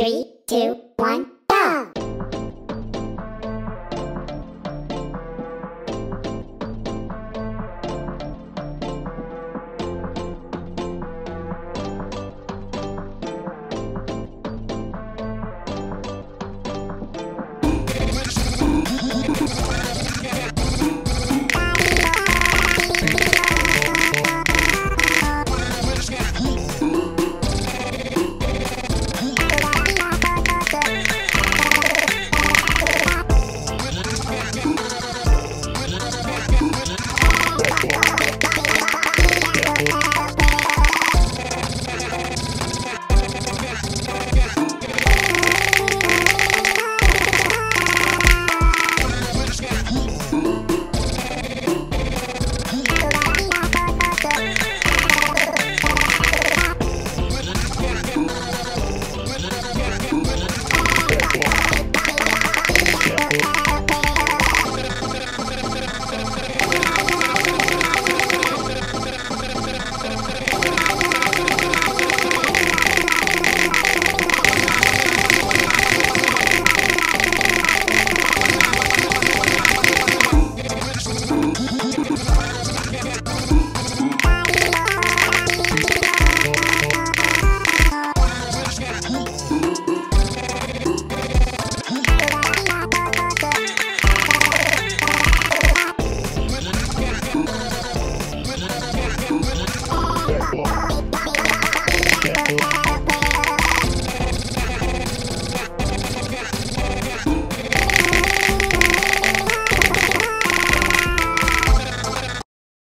Three, two, one.